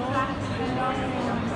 melhor, melhor, melhor.